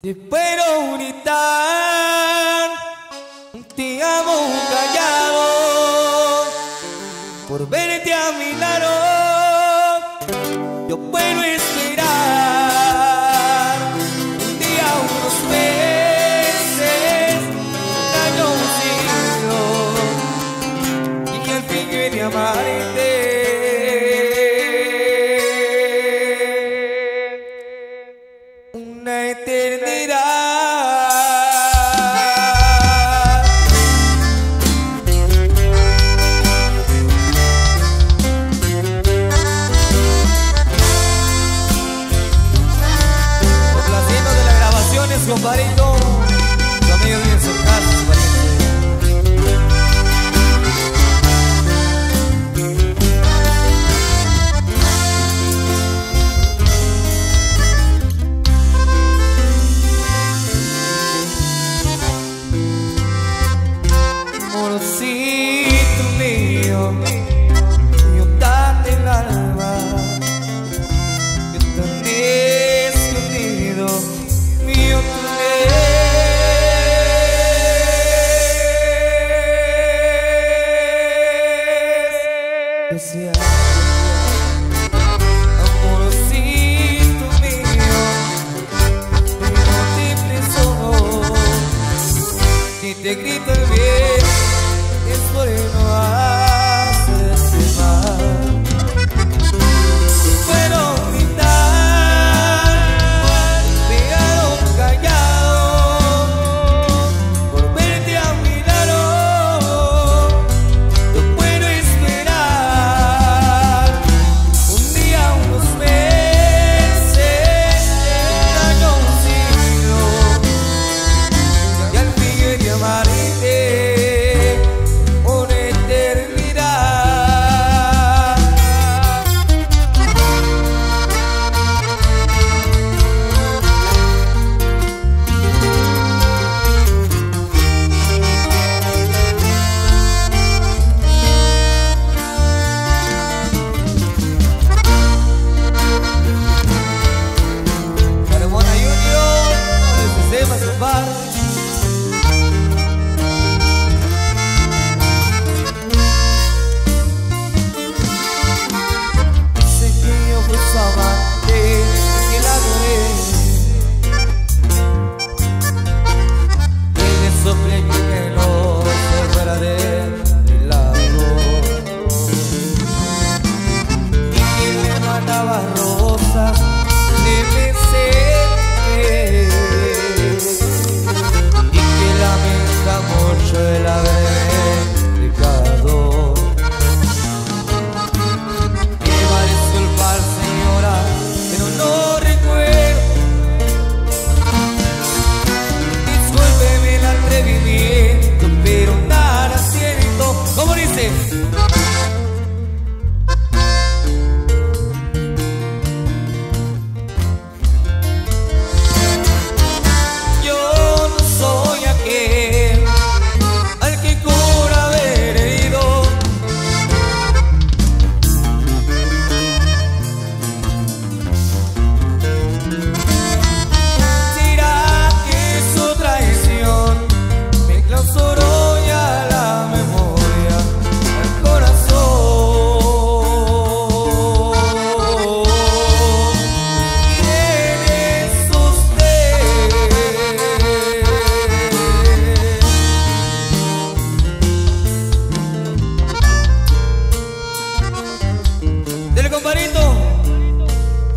Te puedo gritar, te amo callado, por verte a mi lado, yo puedo esperar un día, unos meses, un año, un siglo, y al fin que te amarte. Decía, amorcito mío, no te te grito el bien, es bueno. hacerte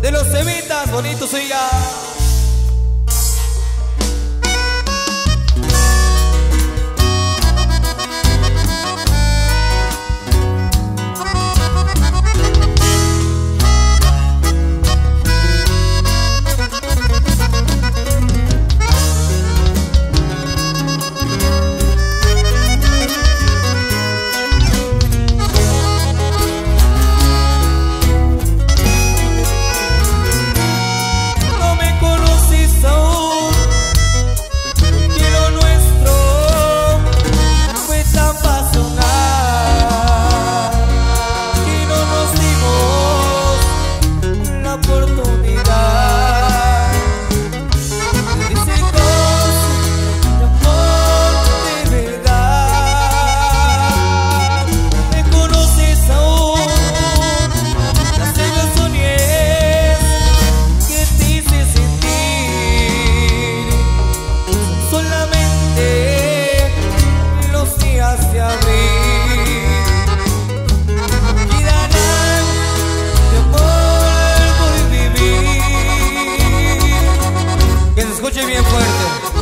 de los semitas, bonito siga.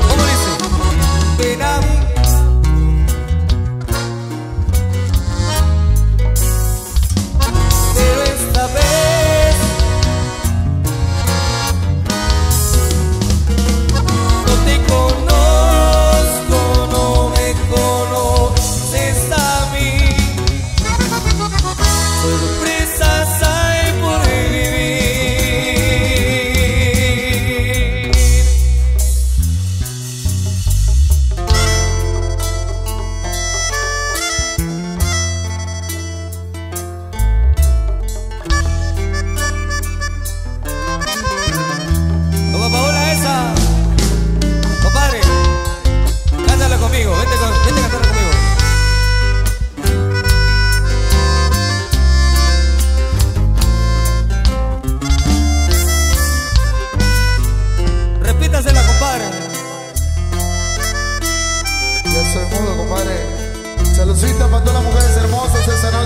¿Cómo dice? Ven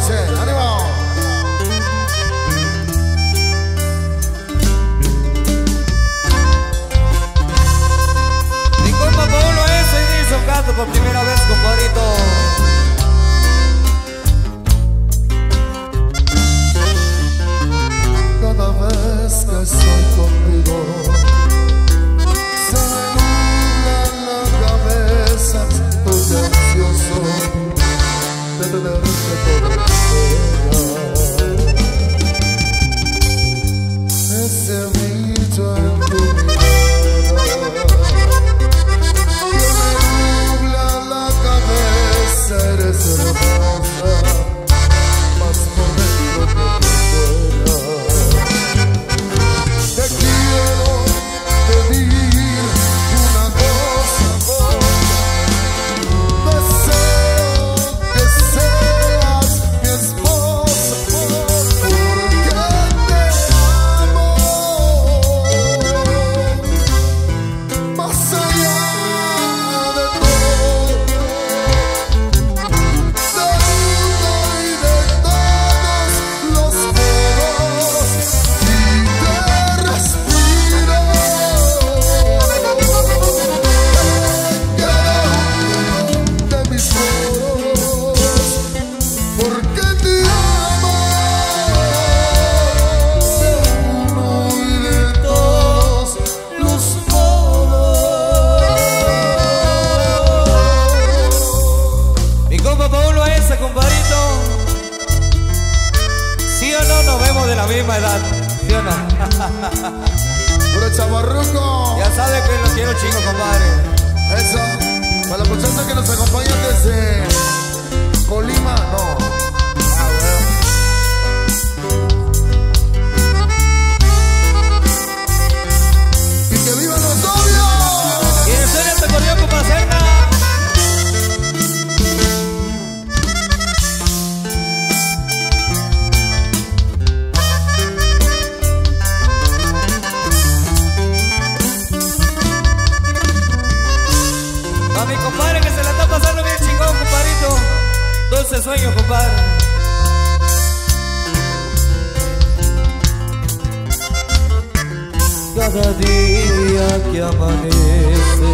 dice, ánimo. Disculpa lo ese y hizo caso por primera los chicos, compadre. Eso. Para los muchachos que nos acompañan desde Colima, no. da diak yabanesi